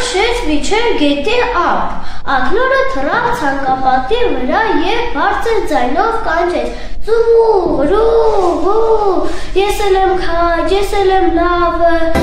քաշեց միջև գետի ափ։ Ակնորը թռավ ցանկապատի վրա եւ բարձր ձայնով կանչեց. «Ծու, ռու, հու, ես էլ եմ քաջ, ես էլ եմ լավը»։